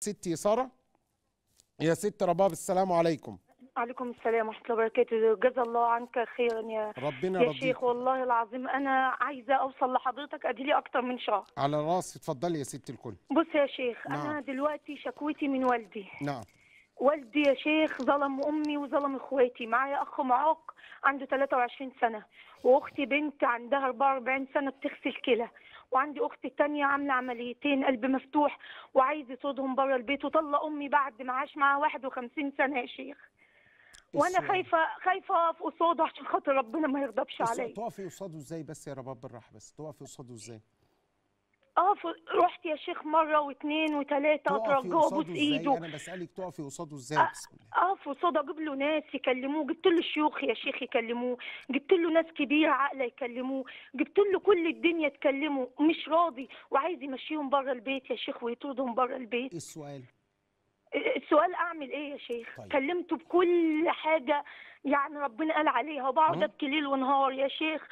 ستي سارة. يا ست رباب السلام عليكم. عليكم السلام ورحمة الله وبركاته. جزا الله عنك خيرا يا ربنا يا يرضيك. شيخ والله العظيم أنا عايزة أوصل لحضرتك أديلي أكتر من شهر على راسي اتفضلي يا ست الكل. بص يا شيخ نعم. أنا دلوقتي شكوتي من والدي. نعم. والدي يا شيخ ظلم أمي وظلم إخواتي. معايا أخ معاق عنده 23 سنة وأختي بنت عندها 44 سنة بتغسل كلى. وعندي أختي التانية عاملة عمليتين قلب مفتوح وعايز يطردهم بره البيت. وطلق أمي بعد ما عاش معاها 51 سنة يا شيخ. وأنا السؤال. خايفة خايفة أقف قصاده عشان خاطر ربنا ما يغضبش بس عليا. تقفي قصاده إزاي بس يا رباب بالراحة بس. تقفي قصاده إزاي؟ آه رحت يا شيخ مرة واثنين وثلاثه تقفي اترجاه أبوس إيده. أنا بسألك تقفي قصاده إزاي؟ بسم الله. اقف قصاده أجيب له ناس يكلموه جبت له شيوخ يا شيخ يكلموه جبت له ناس كبيرة عاقلة يكلموه جبت له كل الدنيا تكلمه مش راضي وعايز يمشيهم بره البيت يا شيخ ويطردهم بره البيت. إيه السؤال؟ السؤال أعمل إيه يا شيخ؟ طيب. كلمته بكل حاجة يعني ربنا قال عليها وبقعد. ابكي ليل ونهار يا شيخ.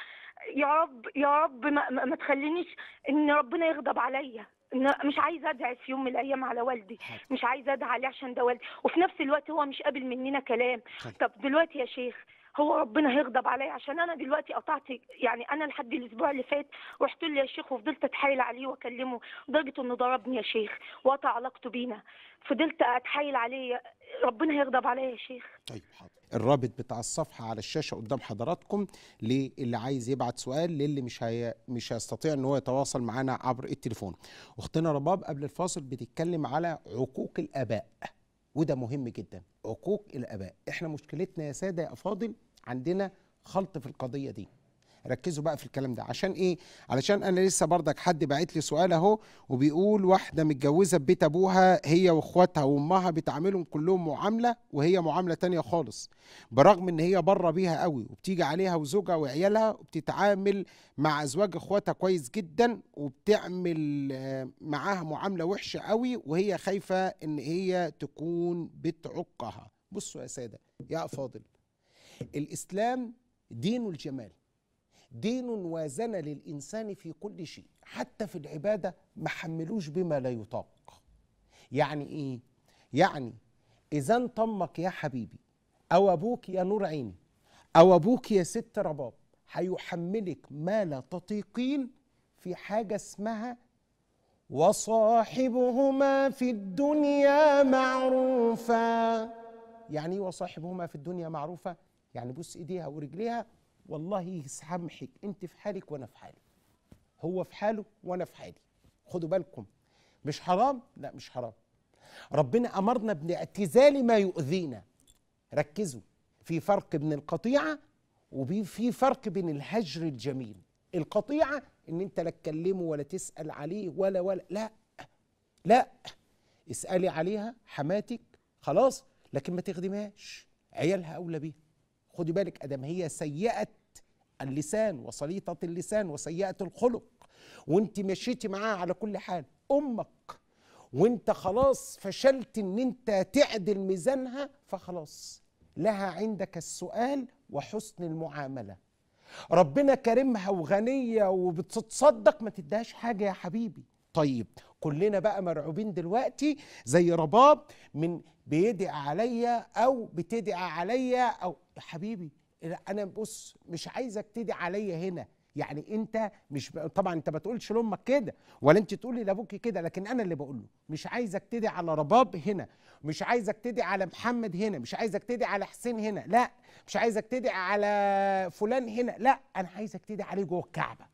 يا رب يا رب ما, ما, تخلينيش إن ربنا يغضب عليا. مش عايزة ادعي في يوم من الأيام على والدي. مش عايزة ادعي عليه عشان ده والدي. وفي نفس الوقت هو مش قابل مننا كلام. حاضر. طب دلوقتي يا شيخ هو ربنا هيغضب عليا؟ عشان أنا دلوقتي قطعت يعني أنا لحد الأسبوع اللي فات رحت له يا شيخ وفضلت أتحايل عليه وأكلمه. لدرجة إنه ضربني يا شيخ وقطع علاقته بينا. فضلت أتحايل عليه ربنا هيغضب عليا يا شيخ. طيب حاضر. الرابط بتاع الصفحة على الشاشة قدام حضراتكم للي عايز يبعت سؤال للي مش هي... مش هيستطيع إن هو يتواصل معنا عبر التليفون. أختنا رباب قبل الفاصل بتتكلم على عقوق الآباء وده مهم جدا عقوق الآباء. إحنا مشكلتنا يا سادة يا افاضل عندنا خلط في القضية دي. ركزوا بقى في الكلام ده. عشان إيه؟ علشان أنا لسه برضك حد باعت لي سؤال أهو وبيقول واحدة متجوزة في بيت أبوها هي وإخواتها وأمها بتعاملهم كلهم معاملة وهي معاملة تانية خالص. برغم إن هي بره بيها قوي وبتيجي عليها وزوجها وعيالها وبتتعامل مع أزواج إخواتها كويس جدا وبتعمل آه، معاها معاملة وحشة قوي وهي خايفة إن هي تكون بتعقها. بصوا يا سادة يا افاضل الإسلام دين الجمال. دين وازن للإنسان في كل شيء. حتى في العبادة ما حملوش بما لا يطاق. يعني إيه؟ يعني إذا انت أمك يا حبيبي أو أبوك يا نور عيني أو أبوك يا ست رباب هيحملك ما لا تطيقين في حاجة اسمها وصاحبهما في الدنيا معروفا يعني إيه وصاحبهما في الدنيا معروفة؟ يعني بص إيديها ورجليها والله يسامحك انت في حالك وأنا في حالي. هو في حاله وأنا في حالي. خدوا بالكم. مش حرام؟ لا مش حرام. ربنا أمرنا باعتزال ما يؤذينا. ركزوا. في فرق بين القطيعة وفي فرق بين الهجر الجميل. القطيعة إن أنت لا تكلمه ولا تسأل عليه ولا ولا لا. لا. اسألي عليها حماتك خلاص. لكن ما تخدمهاش. عيالها أولى بيها. خدي بالك آدم هي سيئه اللسان وسليطة اللسان وسيئة الخلق وأنت مشيتي معاها على كل حال أمك وأنت خلاص فشلت إن أنت تعدل ميزانها فخلاص لها عندك السؤال وحسن المعاملة. ربنا كرمها وغنية وبتتصدق ما تديهاش حاجة يا حبيبي. طيب كلنا بقى مرعوبين دلوقتي زي رباب من بيدعي عليا أو بتدعي عليا أو حبيبي أنا بص مش عايزك تدعي عليا هنا. يعني أنت مش ب... طبعا أنت ما تقولش لأمك كده ولا أنت تقولي لابوك كده لكن أنا اللي بقول له مش عايزك تدعي على رباب هنا مش عايزك تدعي على محمد هنا مش عايزك تدعي على حسين هنا لا. مش عايزك تدعي على فلان هنا لا. أنا عايزك تدعي عليه جوه الكعبة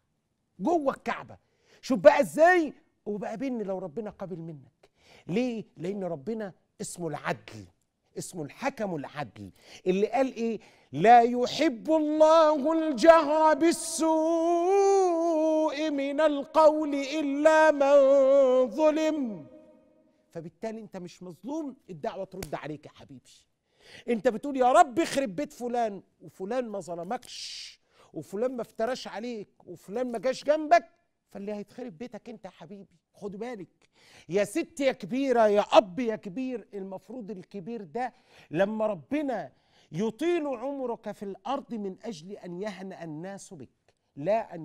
جوه الكعبة. شوف بقى إزاي وبقى بيني لو ربنا قبل منك. ليه؟ لأن ربنا اسمه العدل اسمه الحكم العدل. اللي قال إيه؟ لا يحب الله الجهر بالسوء من القول إلا من ظلم. فبالتالي أنت مش مظلوم الدعوة ترد عليك يا حبيبي. أنت بتقول يا رب اخرب بيت فلان وفلان ما ظلمكش وفلان ما افتراش عليك وفلان ما جاش جنبك. فاللي هيتخرب بيتك انت يا حبيبي خد بالك. يا ست يا كبيرة يا أب يا كبير المفروض الكبير ده لما ربنا يطيل عمرك في الأرض من أجل أن يهنأ الناس بك لا أن